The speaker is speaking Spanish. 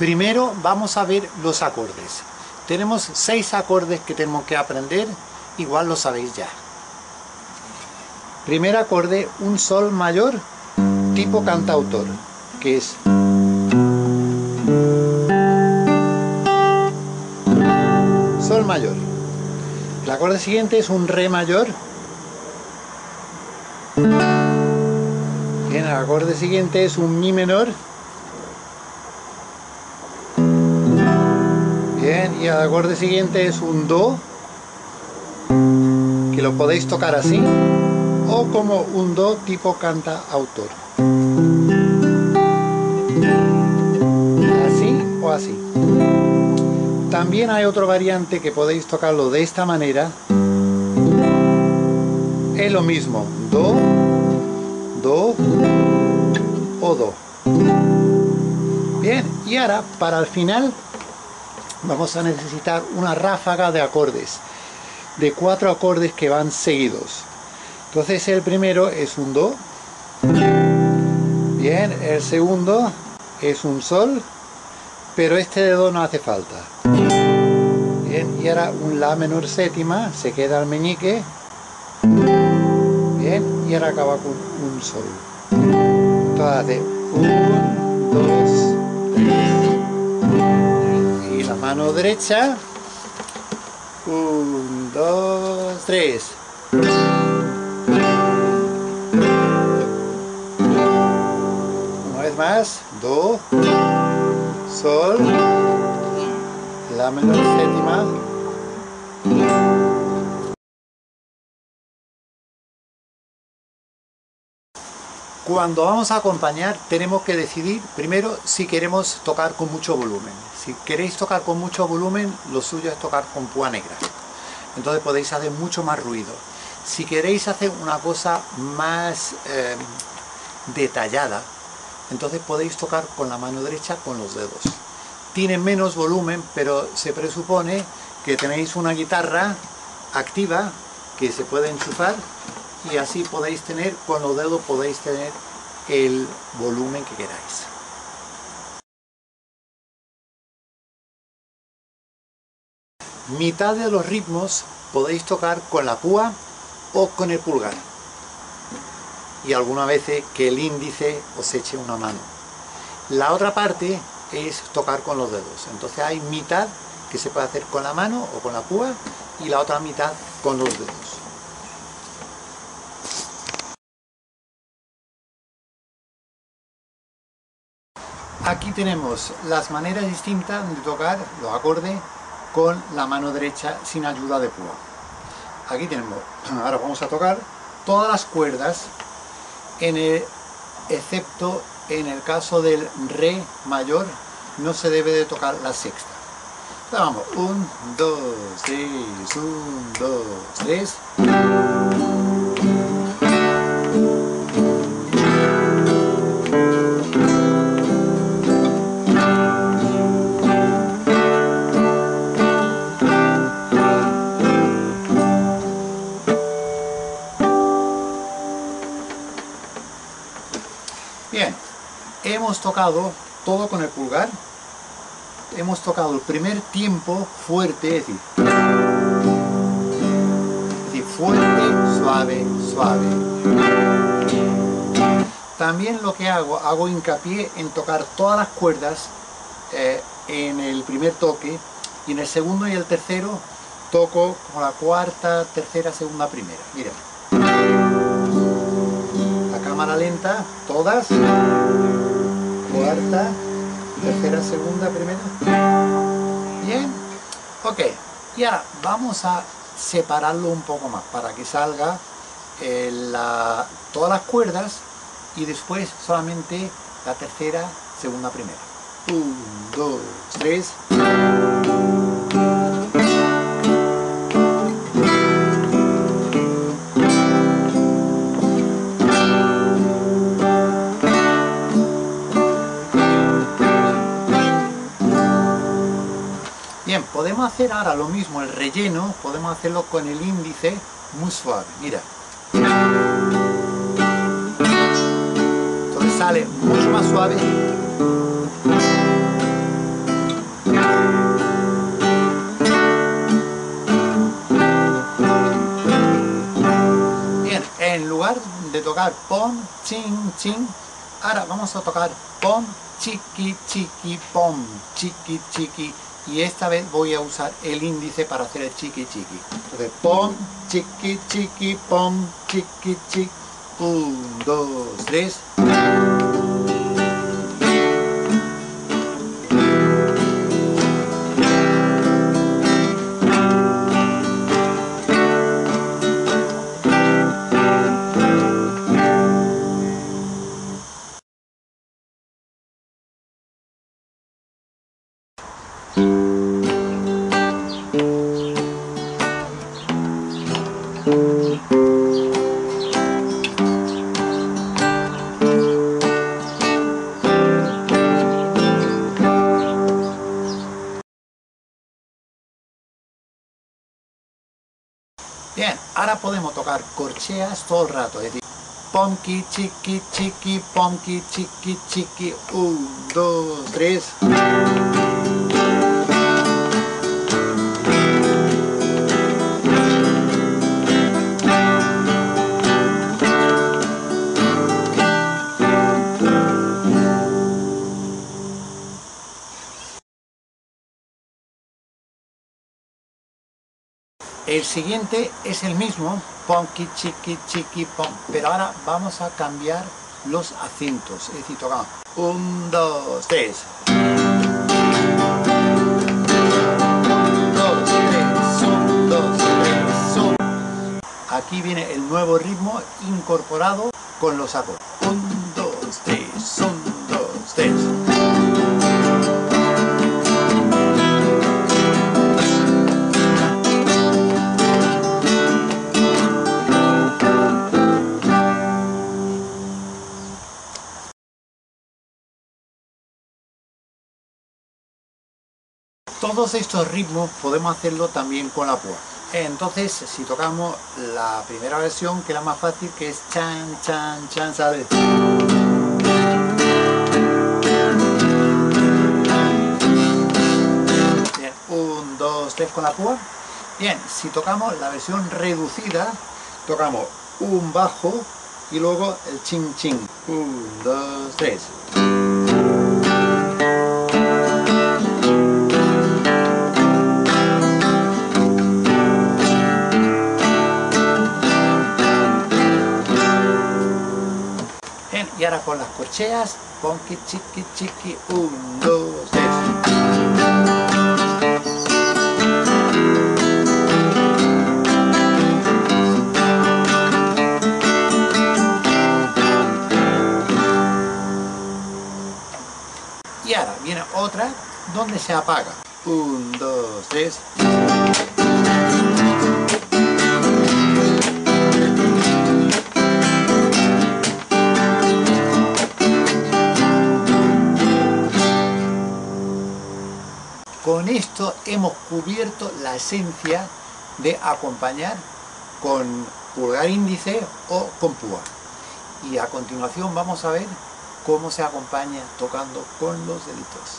Primero vamos a ver los acordes. Tenemos seis acordes que tenemos que aprender, igual lo sabéis ya. Primer acorde, un sol mayor, tipo cantautor, que es sol mayor. El acorde siguiente es un re mayor. Bien, el acorde siguiente es un mi menor. Y el acorde siguiente es un do, que lo podéis tocar así, o como un do tipo canta autor. Así o así. También hay otra variante que podéis tocarlo de esta manera. Es lo mismo, do, do o do. Bien, y ahora para el final vamos a necesitar una ráfaga de acordes, de cuatro acordes que van seguidos. Entonces el primero es un do, bien, el segundo es un sol, pero este de do no hace falta. Bien, y ahora un la menor séptima, se queda el meñique, bien, y ahora acaba con un sol. Entonces hace un, dos, tres. Y la mano derecha, un, dos, tres. Una vez más, do, sol, la menor séptima, Cuando vamos a acompañar tenemos que decidir primero si queremos tocar con mucho volumen. Si queréis tocar con mucho volumen, lo suyo es tocar con púa negra. Entonces podéis hacer mucho más ruido. Si queréis hacer una cosa más eh, detallada, entonces podéis tocar con la mano derecha con los dedos. Tiene menos volumen, pero se presupone que tenéis una guitarra activa que se puede enchufar y así podéis tener, con los dedos podéis tener el volumen que queráis. Mitad de los ritmos podéis tocar con la púa o con el pulgar. Y algunas veces que el índice os eche una mano. La otra parte es tocar con los dedos. Entonces hay mitad que se puede hacer con la mano o con la púa y la otra mitad con los dedos. Aquí tenemos las maneras distintas de tocar los acordes con la mano derecha sin ayuda de púa. Aquí tenemos, ahora vamos a tocar todas las cuerdas, en el, excepto en el caso del re mayor, no se debe de tocar la sexta. Entonces vamos, 1, 2, 3, 1, 2, 3. Tocado todo con el pulgar, hemos tocado el primer tiempo fuerte, es decir, es decir fuerte, suave, suave. También lo que hago, hago hincapié en tocar todas las cuerdas eh, en el primer toque y en el segundo y el tercero toco como la cuarta, tercera, segunda, primera. Mira. La cámara lenta, todas cuarta, tercera, segunda, primera. Bien, ok. Y ahora vamos a separarlo un poco más para que salga eh, la, todas las cuerdas y después solamente la tercera, segunda, primera. 1, 2, 3. podemos hacer ahora lo mismo, el relleno, podemos hacerlo con el índice muy suave, mira. Entonces sale mucho más suave. Bien, en lugar de tocar pom, chin, chin, ahora vamos a tocar pom, chiqui, chiqui, pom, chiqui, chiqui, y esta vez voy a usar el índice para hacer el chiqui, chiqui. Entonces, pom, chiqui, chiqui, pom, chiqui, chiqui, un, dos, tres. Bien, ahora podemos tocar corcheas todo el rato, es decir, pomki, chiqui, chiqui, pomki, chiqui, chiqui, un, dos, tres. El siguiente es el mismo, ponki, chiqui, chiqui, pom, pero ahora vamos a cambiar los acentos, es decir, tocamos un, dos, tres. Dos, tres, un, dos, tres, un. Aquí viene el nuevo ritmo incorporado con los acordes. Todos estos ritmos podemos hacerlo también con la púa. Entonces, si tocamos la primera versión, que es la más fácil, que es chan, chan, chan, ¿sabes? Bien, un, dos, tres con la púa. Bien, si tocamos la versión reducida, tocamos un bajo y luego el ching ching. Un, dos, tres. Corcheas, ponki, chiqui, chiqui, un, dos, tres. Y ahora viene otra donde se apaga. Un, dos, tres. Hemos cubierto la esencia de acompañar con pulgar índice o con púa. Y a continuación vamos a ver cómo se acompaña tocando con los deditos.